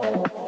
我我我。